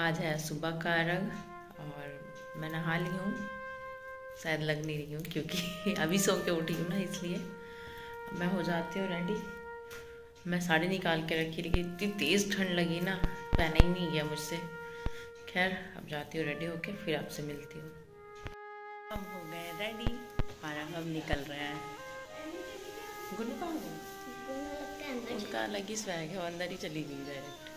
आज है सुबह का रंग और मैं नहा ली हूँ। शायद लग नहीं रही हूँ क्योंकि अभी सो के उठी हूँ ना इसलिए। मैं हो जाती हूँ रेडी मैं साड़ी निकाल के रखी लेकिन इतनी तेज़ ठंड लगी ना पहना ही नहीं गया मुझसे। खैर अब जाती हूँ रेडी होके फिर आपसे मिलती हूँ। हम हो गए रेडी और हम निकल रहे हैं। गुड मॉर्निंग उसका अलग ही स्वैग है अंदर ही चली गई डायरेक्ट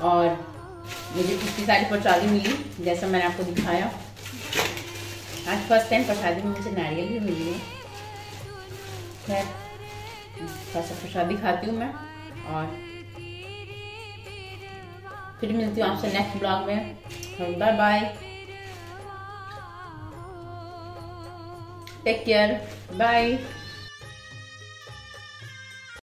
मुझे कितनी सारी प्रसादी मिली, जैसा मैंने आपको दिखाया। आज फ़र्स्ट टाइम प्रसादी में मुझे नारियल भी मिली है। खैर, थोड़ा सा प्रसादी खाती हूँ मैं। और फिर मिलती हूँ आपसे नेक्स्ट ब्लॉग में। Bye bye take care bye